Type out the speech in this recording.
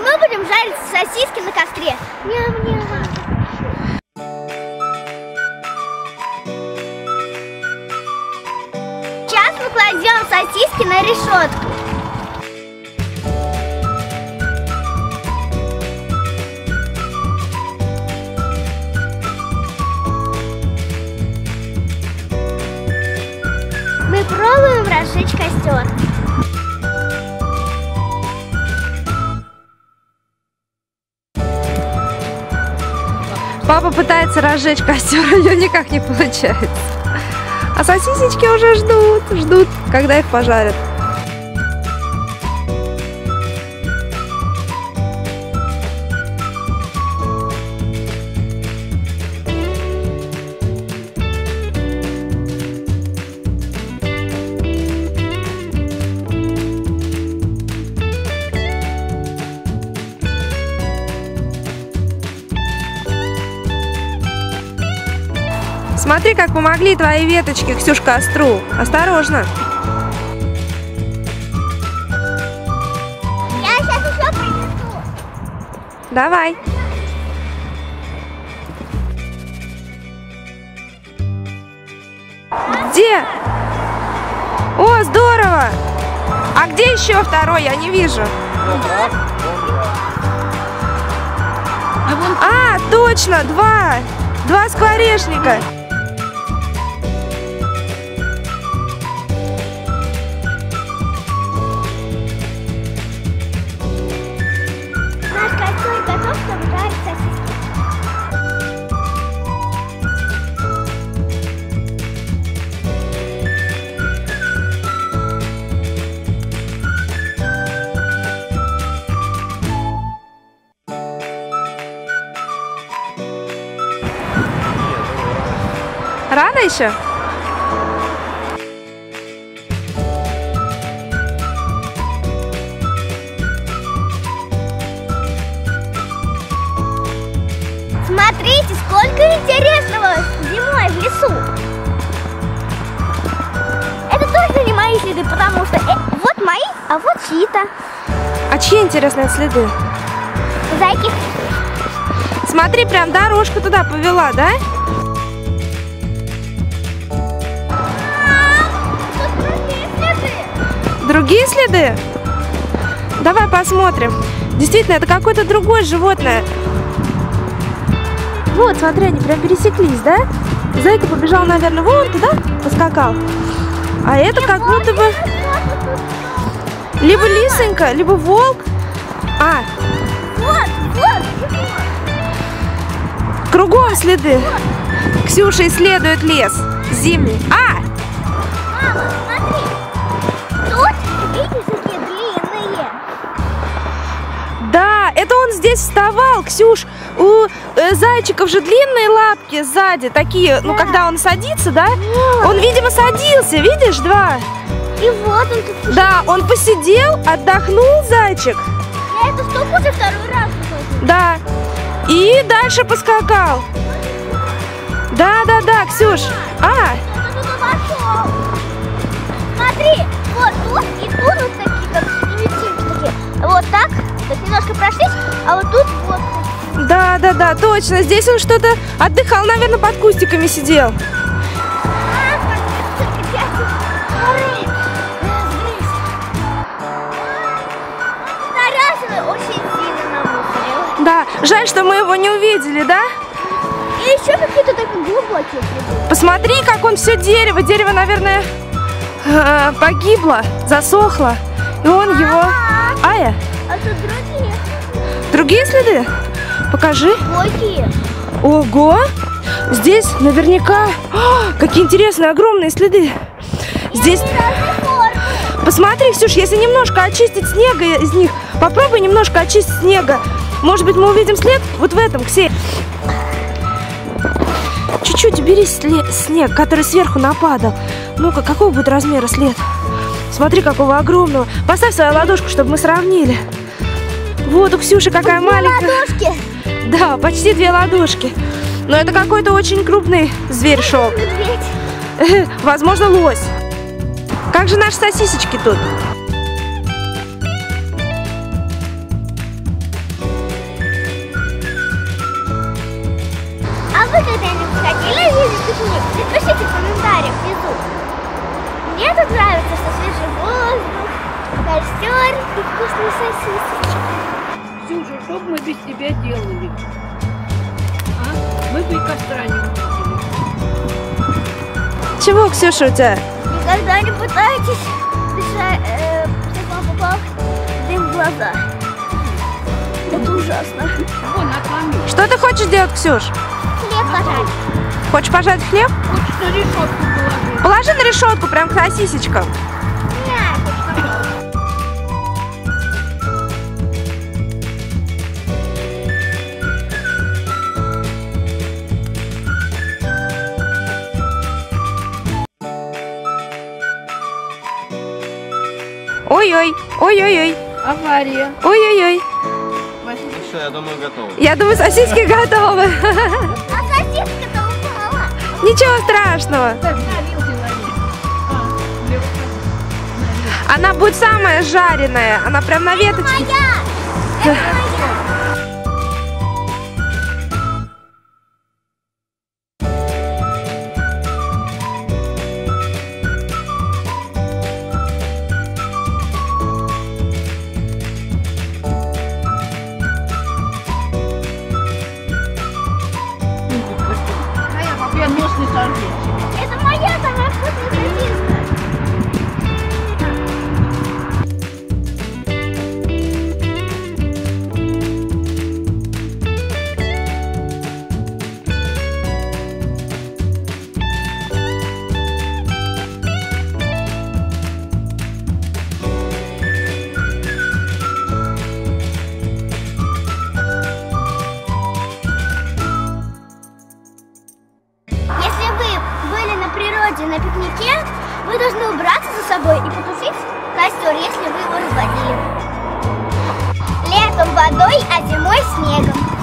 мы будем жарить сосиски на костре. Ням-ням. Сейчас мы кладем сосиски на решетку. Мы пробуем разжечь костер. Папа пытается разжечь костер, у него никак не получается. А сосисечки уже ждут, ждут, когда их пожарят. Смотри, как помогли твои веточки, Ксюш, костру. Осторожно. Я сейчас еще принесу. Давай. Где? О, здорово! А где еще второй? Я не вижу. А, точно, два. Два скворечника. Рано еще? Смотрите, сколько интересного зимой в лесу. Это точно не мои следы, потому что э, вот мои, а вот чьи-то. А чьи интересные следы? Зайки. Смотри, прям дорожка туда повела, да? Другие следы? Давай посмотрим. Действительно, это какое-то другое животное. Вот, смотри, они прям пересеклись, да? Зайка побежал, наверное, вон туда, поскакал. А это как будто бы либо лисонька, либо волк. А, кругом следы. Ксюша исследует лес зимний. А, здесь вставал, Ксюш. У э, зайчиков же длинные лапки сзади, такие, ну, Да. когда он садится, да? Он, видимо, садился, видишь, два. И вот он тут. Да, он посидел, отдохнул, зайчик. Я это сто путей второй раз выхожу. Да. И дальше поскакал. Да, да, да, Ксюш. А, да, да, да, точно. Здесь он что-то отдыхал, наверное, под кустиками сидел. А. Да, жаль, что мы его не увидели, да? И еще какие-то такие глубокие. Посмотри, как он все дерево. Дерево, наверное, э, погибло, засохло. И он его... Ая, А тут другие. другие следы? Покажи. Какие? Ого! Здесь наверняка... А, какие интересные, огромные следы. Здесь... Посмотри, Ксюш, если немножко очистить снега из них, попробуй немножко очистить снега. Может быть, мы увидим след вот в этом, Ксения. Чуть-чуть убери снег, который сверху нападал. Ну-ка, какого будет размера след? Смотри, какого огромного. Поставь свою ладошку, чтобы мы сравнили. Вот у Ксюши какая маленькая. Ладошки. Да, почти две ладошки. Но это какой-то очень крупный зверь шел. Возможно, лось. Как же наши сосисочки тут? А вы когда-нибудь ходили видеть пикник? Напишите в комментариях внизу. Мне тут нравится, что свежий воздух, костер и вкусные сосисочки. Ксюша, что бы мы без тебя делали? А? Мы бы и костра не увидели. Чего, Ксюша, у тебя? Никогда не пытайтесь дышать, э, чтобы вам попал дым в глаза. Это ужасно. Вон. Что ты хочешь делать, Ксюш? Хлеб пожарить. Хочешь пожать хлеб? Хочешь на решетку положить? Положи на решетку, прям к сосисечкам. Ой-ой, ой-ой-ой, Авария. ой-ой-ой. Возьми. Все, я думаю, готово. Я думаю, сосиски готовы. А сосиска-то упала. Ничего страшного. Она будет самая жареная. Она прям на веточке. Моя! Это моя! Водой, а зимой снегом.